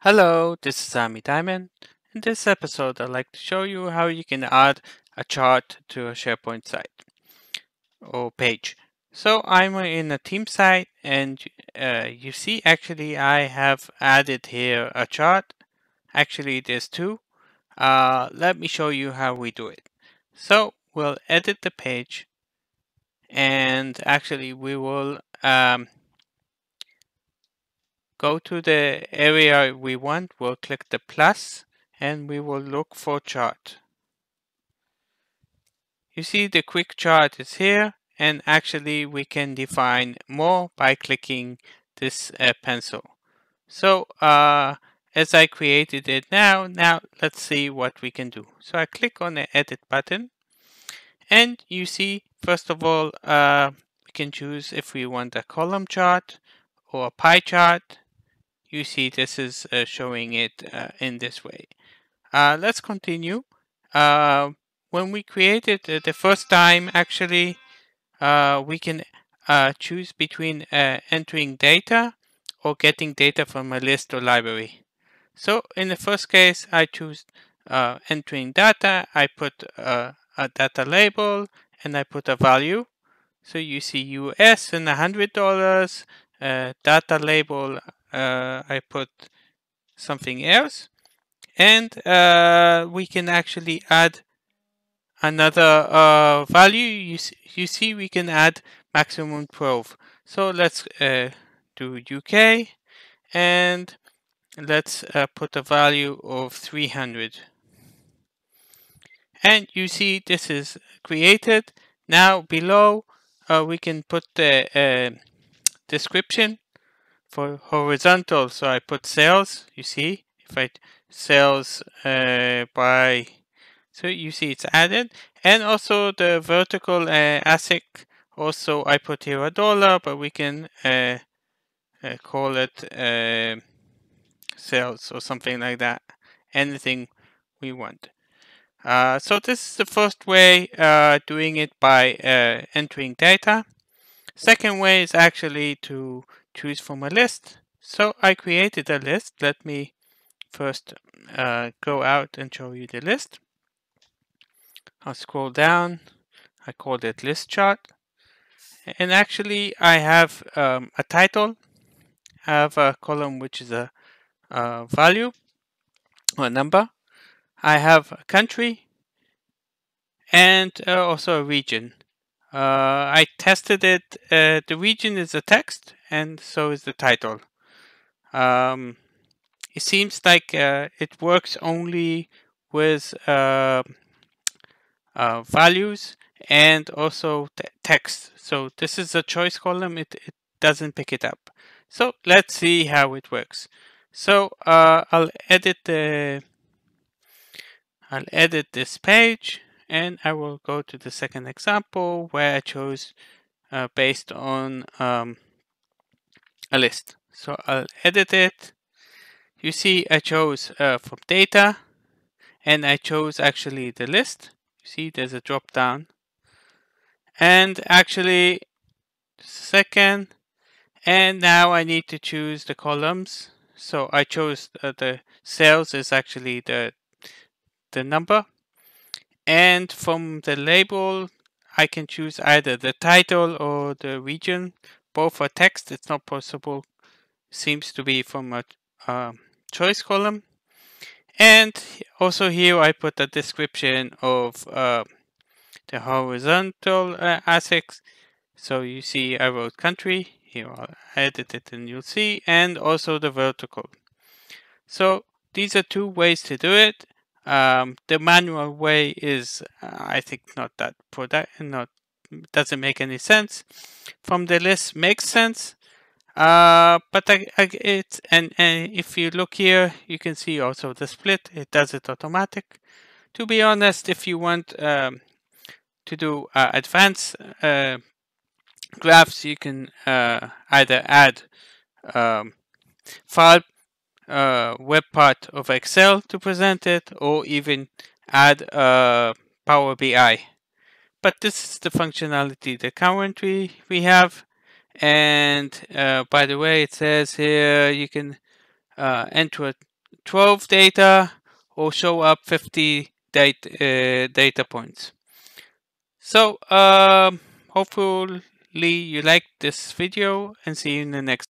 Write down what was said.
Hello, this is Ami Diamond. In this episode, I'd like to show you how you can add a chart to a SharePoint site or page. So I'm in a team site and uh, you see actually I have added here a chart. Actually, there's two. Uh, let me show you how we do it. So we'll edit the page and actually we will um, go to the area we want, we'll click the plus and we will look for chart. You see the quick chart is here and actually we can define more by clicking this uh, pencil. So uh, as I created it now, now let's see what we can do. So I click on the edit button and you see first of all uh, we can choose if we want a column chart or a pie chart you see this is uh, showing it uh, in this way. Uh, let's continue. Uh, when we created it the first time, actually, uh, we can uh, choose between entering data or getting data from a list or library. So in the first case, I choose entering data. I put a data label and I put a value. So you see US and $100, data label uh, I put something else. And uh, we can actually add another uh, value. You see, you see we can add maximum 12 so let's uh, do UK and let's uh, put a value of 300 and you see this is created. Now below uh, we can put the description for horizontal, so I put sales, you see, if I sales uh, by, so you see it's added, and also the vertical uh, axis, also I put here a dollar, but we can uh, uh, call it sales or something like that, anything we want. Uh, so this is the first way uh, doing it by entering data. Second way is actually to choose from a list. So I created a list. Let me first uh, go out and show you the list. I'll scroll down. I call it list chart. And actually I have um, a title. I have a column which is a, a value or a number. I have a country and uh, also a region. Uh, I tested it. Uh, the region is a text and so is the title. Um, it seems like uh, it works only with uh, values and also text. So this is a choice column. It, it doesn't pick it up. So let's see how it works. So uh, I'll edit the I'll edit this page and I will go to the second example where I chose uh, based on um, a list. So I'll edit it. You see I chose uh, from data and I chose actually the list. You see there's a drop down. And actually second and now I need to choose the columns. So I chose uh, the sales is actually the the number and from the label I can choose either the title or the region. Both are text it's not possible. Seems to be from a uh, choice column. And also here I put a description of uh, the horizontal uh, axes so you see I wrote country here I'll edit it and you'll see and also the vertical. So these are two ways to do it um, the manual way is uh, I think not that product not doesn't make any sense. From the list makes sense. Uh, but I, I, it's and, and if you look here, you can see also the split. It does it automatic. To be honest, if you want um, to do uh, advanced uh, graphs, you can uh, either add um, file uh, web part of Excel to present it, or even add uh, Power BI but this is the functionality that currently we have. And uh, by the way, it says here you can uh, enter 12 data or show up 50 data, uh, data points. So um, hopefully you liked this video and see you in the next